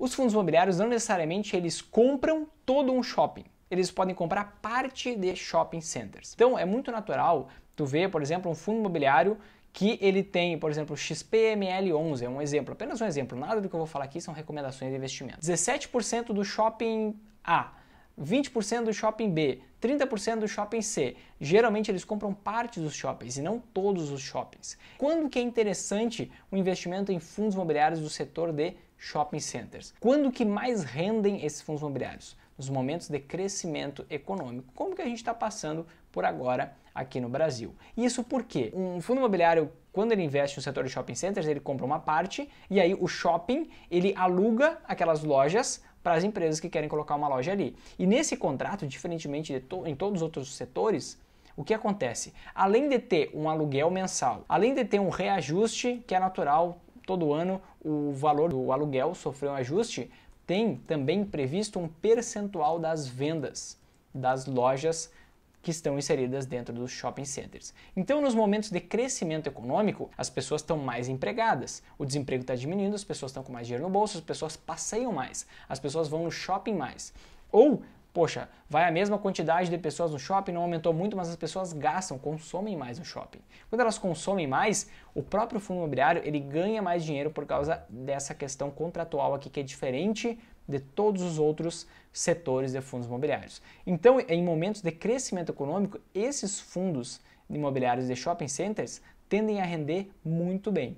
Os fundos imobiliários não necessariamente eles compram todo um shopping. Eles podem comprar parte de shopping centers. Então é muito natural tu ver, por exemplo, um fundo imobiliário que ele tem, por exemplo, XPML11, é um exemplo, apenas um exemplo, nada do que eu vou falar aqui são recomendações de investimento. 17% do shopping A, 20% do shopping B, 30% do shopping C. Geralmente eles compram parte dos shoppings e não todos os shoppings. Quando que é interessante o investimento em fundos imobiliários do setor de shopping centers? Quando que mais rendem esses fundos imobiliários? Nos momentos de crescimento econômico, como que a gente está passando por agora aqui no Brasil. Isso porque um fundo imobiliário, quando ele investe no setor de shopping centers, ele compra uma parte e aí o shopping ele aluga aquelas lojas para as empresas que querem colocar uma loja ali. E nesse contrato, diferentemente de to em todos os outros setores, o que acontece? Além de ter um aluguel mensal, além de ter um reajuste que é natural, todo ano o valor do aluguel sofreu um ajuste, tem também previsto um percentual das vendas das lojas que estão inseridas dentro dos shopping centers. Então, nos momentos de crescimento econômico, as pessoas estão mais empregadas, o desemprego está diminuindo, as pessoas estão com mais dinheiro no bolso, as pessoas passeiam mais, as pessoas vão no shopping mais. Ou, poxa, vai a mesma quantidade de pessoas no shopping, não aumentou muito, mas as pessoas gastam, consomem mais no shopping. Quando elas consomem mais, o próprio fundo imobiliário ele ganha mais dinheiro por causa dessa questão contratual aqui que é diferente de todos os outros setores de fundos imobiliários. Então, em momentos de crescimento econômico, esses fundos imobiliários de shopping centers tendem a render muito bem.